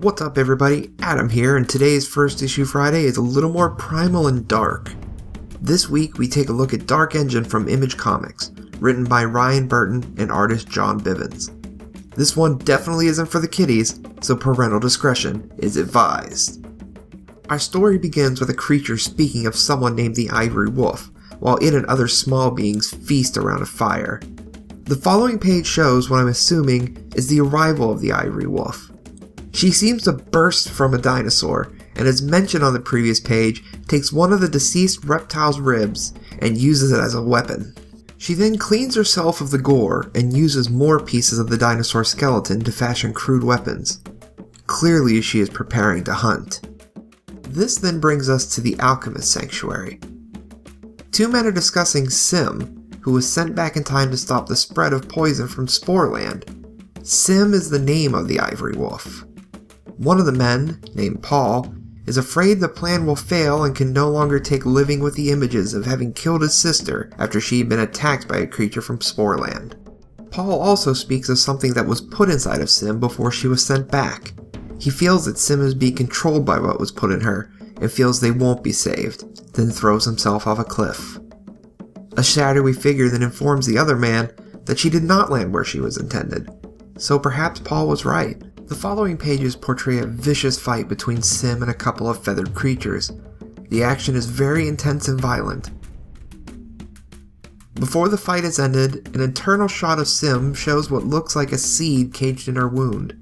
What's up everybody, Adam here, and today's First Issue Friday is a little more primal and dark. This week we take a look at Dark Engine from Image Comics, written by Ryan Burton and artist John Bivens. This one definitely isn't for the kiddies, so parental discretion is advised. Our story begins with a creature speaking of someone named the Ivory Wolf, while it and other small beings feast around a fire. The following page shows what I'm assuming is the arrival of the Ivory Wolf. She seems to burst from a dinosaur, and as mentioned on the previous page, takes one of the deceased reptile's ribs and uses it as a weapon. She then cleans herself of the gore and uses more pieces of the dinosaur skeleton to fashion crude weapons. Clearly, she is preparing to hunt. This then brings us to the Alchemist Sanctuary. Two men are discussing Sim, who was sent back in time to stop the spread of poison from Sporeland. Sim is the name of the Ivory Wolf. One of the men, named Paul, is afraid the plan will fail and can no longer take living with the images of having killed his sister after she had been attacked by a creature from Sporeland. Paul also speaks of something that was put inside of Sim before she was sent back. He feels that Sim is being controlled by what was put in her and feels they won't be saved, then throws himself off a cliff. A shadowy figure then informs the other man that she did not land where she was intended, so perhaps Paul was right. The following pages portray a vicious fight between Sim and a couple of feathered creatures. The action is very intense and violent. Before the fight is ended, an internal shot of Sim shows what looks like a seed caged in her wound.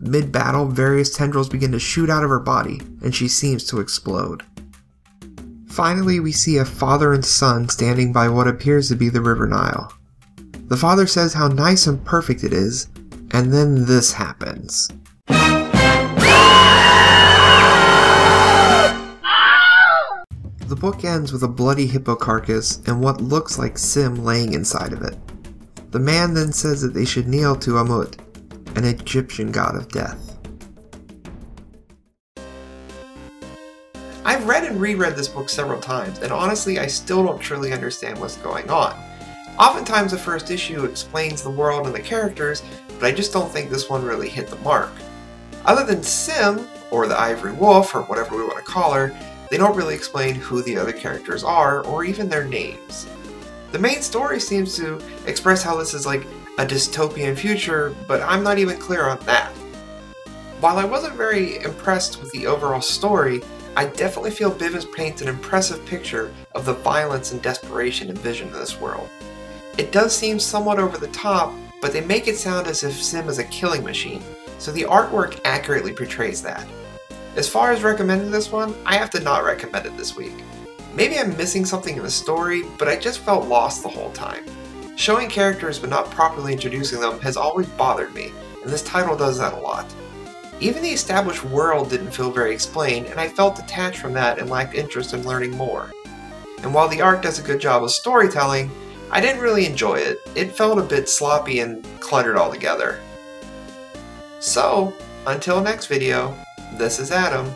Mid battle, various tendrils begin to shoot out of her body, and she seems to explode. Finally, we see a father and son standing by what appears to be the River Nile. The father says how nice and perfect it is, and then this happens. The book ends with a bloody hippo carcass and what looks like Sim laying inside of it. The man then says that they should kneel to Amut, an Egyptian god of death. I've read and reread this book several times, and honestly, I still don't truly understand what's going on. Oftentimes, the first issue explains the world and the characters, but I just don't think this one really hit the mark. Other than Sim, or the Ivory Wolf, or whatever we want to call her, they don't really explain who the other characters are, or even their names. The main story seems to express how this is like a dystopian future, but I'm not even clear on that. While I wasn't very impressed with the overall story, I definitely feel Bivens paints an impressive picture of the violence and desperation envisioned in this world. It does seem somewhat over the top, but they make it sound as if Sim is a killing machine, so the artwork accurately portrays that. As far as recommending this one, I have to not recommend it this week. Maybe I'm missing something in the story, but I just felt lost the whole time. Showing characters but not properly introducing them has always bothered me, and this title does that a lot. Even the established world didn't feel very explained, and I felt detached from that and lacked interest in learning more. And while the art does a good job of storytelling, I didn't really enjoy it. It felt a bit sloppy and cluttered altogether. So, until next video, this is Adam,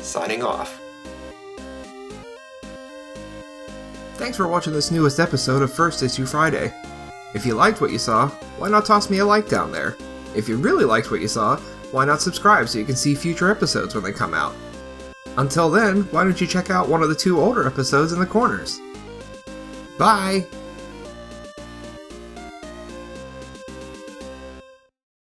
signing off. Thanks for watching this newest episode of First Issue Friday. If you liked what you saw, why not toss me a like down there? If you really liked what you saw, why not subscribe so you can see future episodes when they come out? Until then, why don't you check out one of the two older episodes in the corners? Bye!